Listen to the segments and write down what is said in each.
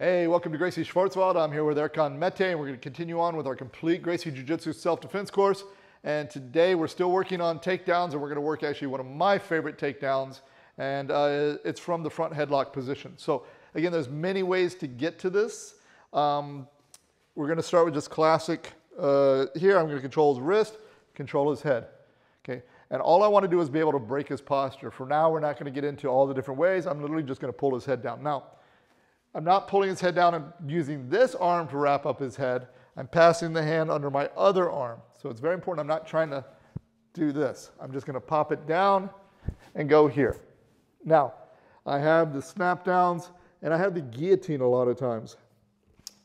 Hey, welcome to Gracie Schwarzwald. I'm here with Erkan Mete, and we're going to continue on with our complete Gracie Jiu Jitsu self-defense course. And today we're still working on takedowns, and we're going to work actually one of my favorite takedowns, and uh, it's from the front headlock position. So again, there's many ways to get to this. Um, we're going to start with just classic. Uh, here, I'm going to control his wrist, control his head. Okay, and all I want to do is be able to break his posture. For now, we're not going to get into all the different ways. I'm literally just going to pull his head down. Now. I'm not pulling his head down I'm using this arm to wrap up his head. I'm passing the hand under my other arm. So it's very important. I'm not trying to do this. I'm just going to pop it down and go here. Now, I have the snap downs and I have the guillotine a lot of times.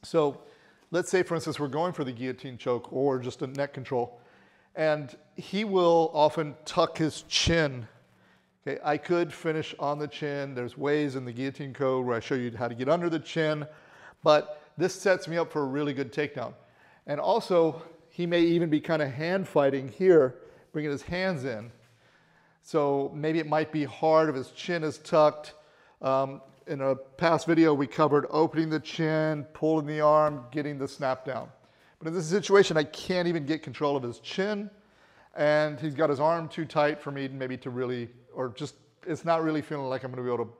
So let's say, for instance, we're going for the guillotine choke or just a neck control. And he will often tuck his chin Okay, I could finish on the chin. There's ways in the guillotine code where I show you how to get under the chin, but this sets me up for a really good takedown. And also, he may even be kind of hand fighting here, bringing his hands in. So maybe it might be hard if his chin is tucked. Um, in a past video, we covered opening the chin, pulling the arm, getting the snap down. But in this situation, I can't even get control of his chin, and he's got his arm too tight for me maybe to really or just it's not really feeling like I'm going to be able to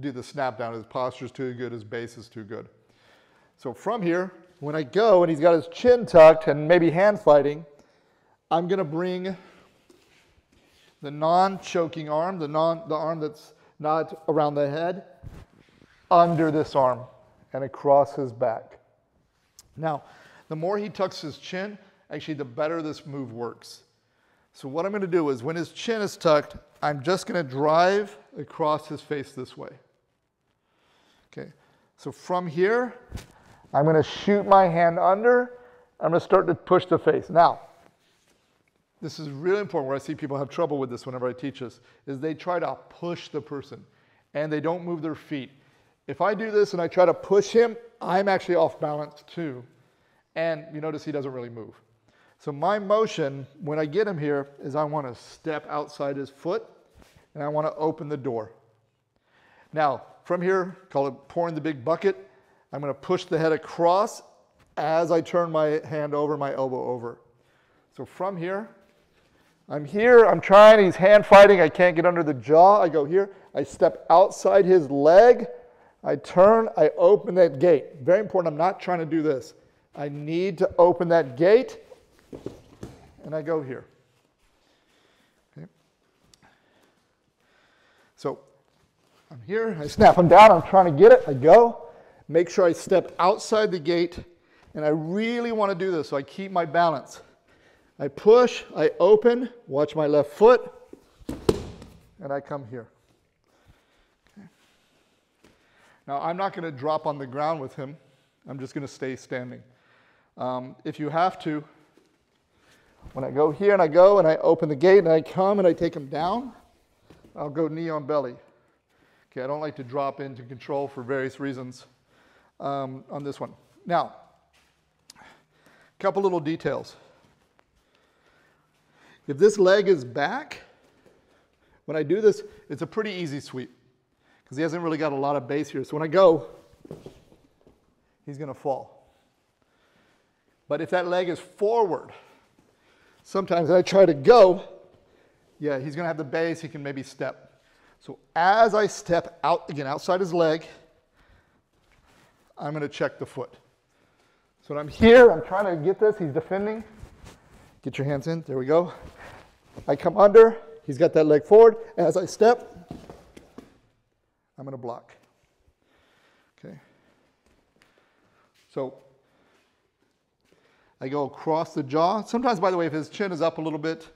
do the snap down. His posture's too good, his base is too good. So from here, when I go and he's got his chin tucked and maybe hand fighting, I'm going to bring the non-choking arm, the, non, the arm that's not around the head, under this arm and across his back. Now, the more he tucks his chin, actually the better this move works. So what I'm going to do is when his chin is tucked, I'm just going to drive across his face this way. Okay, so from here, I'm going to shoot my hand under. I'm going to start to push the face. Now, this is really important where I see people have trouble with this whenever I teach this, is they try to push the person and they don't move their feet. If I do this and I try to push him, I'm actually off balance too. And you notice he doesn't really move. So my motion, when I get him here, is I want to step outside his foot and I want to open the door. Now, from here, call it pouring the big bucket, I'm going to push the head across as I turn my hand over, my elbow over. So from here, I'm here, I'm trying, he's hand fighting, I can't get under the jaw. I go here, I step outside his leg, I turn, I open that gate. Very important, I'm not trying to do this. I need to open that gate and I go here. Okay. So I'm here, I snap him down, I'm trying to get it, I go, make sure I step outside the gate, and I really want to do this so I keep my balance. I push, I open, watch my left foot, and I come here. Okay. Now I'm not going to drop on the ground with him, I'm just going to stay standing. Um, if you have to, when I go here and I go and I open the gate and I come and I take them down, I'll go knee on belly. Okay, I don't like to drop into control for various reasons um, on this one. Now, a couple little details. If this leg is back, when I do this, it's a pretty easy sweep because he hasn't really got a lot of base here. So when I go, he's going to fall. But if that leg is forward, Sometimes I try to go, yeah, he's going to have the base, he can maybe step. So as I step out, again, outside his leg, I'm going to check the foot. So I'm here, I'm trying to get this, he's defending. Get your hands in, there we go. I come under, he's got that leg forward. As I step, I'm going to block. Okay. So I go across the jaw. Sometimes, by the way, if his chin is up a little bit,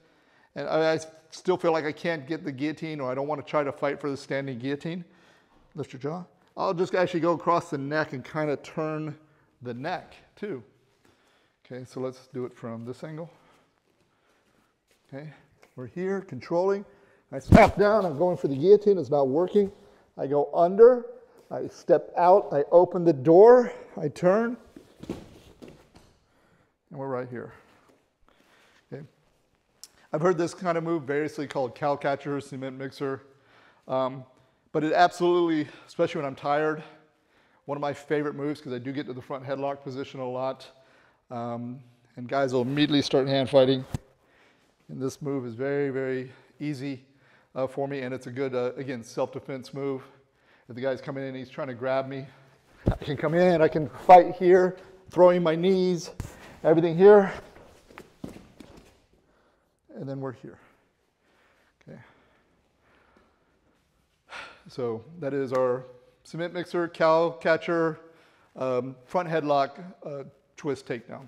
and I still feel like I can't get the guillotine or I don't want to try to fight for the standing guillotine, lift your jaw. I'll just actually go across the neck and kind of turn the neck too. Okay, so let's do it from this angle. Okay, we're here controlling. I snap down, I'm going for the guillotine, it's not working. I go under, I step out, I open the door, I turn, and we're right here. Okay. I've heard this kind of move variously called cow catcher, cement mixer, um, but it absolutely, especially when I'm tired one of my favorite moves because I do get to the front headlock position a lot. Um, and guys will immediately start hand fighting. And this move is very, very easy uh, for me. And it's a good, uh, again, self-defense move. If the guy's coming in he's trying to grab me, I can come in, I can fight here, throwing my knees, everything here. And then we're here. Okay. So that is our cement mixer, cow catcher, um, front headlock, uh, twist takedown.